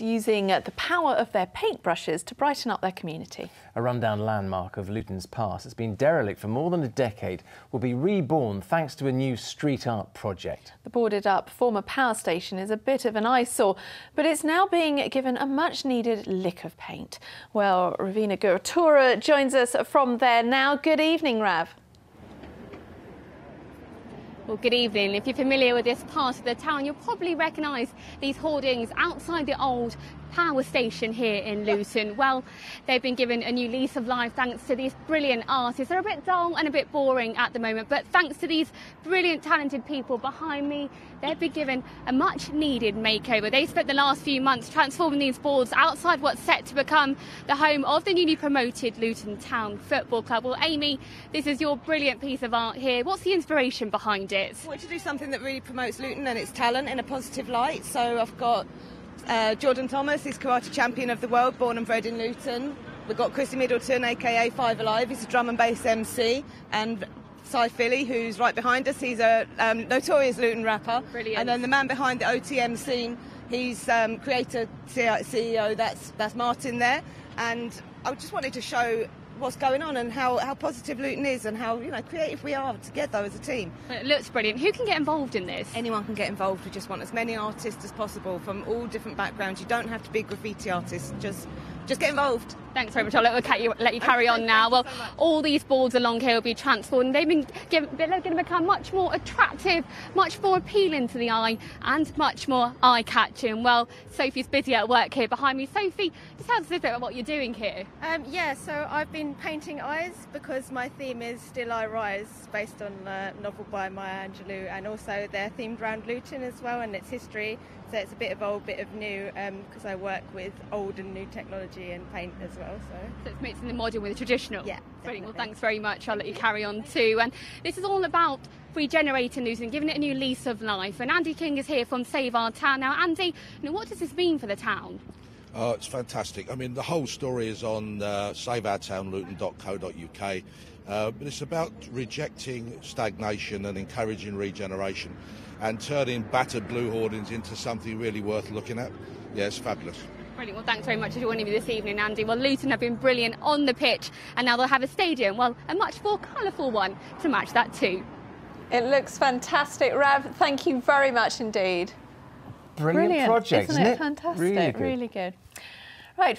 Using the power of their paintbrushes to brighten up their community. A rundown landmark of Luton's past that's been derelict for more than a decade will be reborn thanks to a new street art project. The boarded up former power station is a bit of an eyesore, but it's now being given a much needed lick of paint. Well, Ravina Guratura joins us from there now. Good evening, Rav. Well, good evening. If you're familiar with this part of the town, you'll probably recognise these hoardings outside the old power station here in Luton. Well, they've been given a new lease of life thanks to these brilliant artists. They're a bit dull and a bit boring at the moment, but thanks to these brilliant, talented people behind me, they've been given a much needed makeover. They spent the last few months transforming these boards outside what's set to become the home of the newly promoted Luton Town Football Club. Well, Amy, this is your brilliant piece of art here. What's the inspiration behind it? I want to do something that really promotes Luton and its talent in a positive light. So I've got uh, Jordan Thomas is karate champion of the world, born and bred in Luton. We've got Chrissy Middleton, aka Five Alive. He's a drum and bass MC, and Cy Philly, who's right behind us. He's a um, notorious Luton rapper. Brilliant. And then the man behind the OTM scene, he's um, creator CEO. That's that's Martin there. And I just wanted to show what's going on and how, how positive Luton is and how you know creative we are together as a team. It looks brilliant. Who can get involved in this? Anyone can get involved. We just want as many artists as possible from all different backgrounds. You don't have to be graffiti artists. Just just get involved. Thanks very much. I'll let you, let you carry on now. Well, all these boards along here will be transformed. They've been given, they're going to become much more attractive, much more appealing to the eye, and much more eye-catching. Well, Sophie's busy at work here behind me. Sophie, just tell us a bit about what you're doing here. Um, yeah, so I've been painting eyes because my theme is Still I Rise, based on a novel by Maya Angelou, and also they're themed around Luton as well and its history. So it's a bit of old, bit of new, because um, I work with old and new technology and paint as well. So, so it's mixing the modern with the traditional. Yeah, brilliant. Well, thanks very much. I'll let you carry on too. And this is all about regenerating Luton, and giving it a new lease of life. And Andy King is here from Save Our Town. Now, Andy, you know, what does this mean for the town? Oh, it's fantastic. I mean, the whole story is on uh, saveourtownluton.co.uk. Uh, but it's about rejecting stagnation and encouraging regeneration and turning battered blue hoardings into something really worth looking at. Yeah, it's fabulous. Brilliant. Well, thanks very much for joining me this evening, Andy. Well, Luton have been brilliant on the pitch, and now they'll have a stadium, well, a much more colourful one to match that too. It looks fantastic, Rav. Thank you very much indeed. Brilliant, Brilliant project, isn't, isn't it? it? Fantastic. Really good. Really good. Right.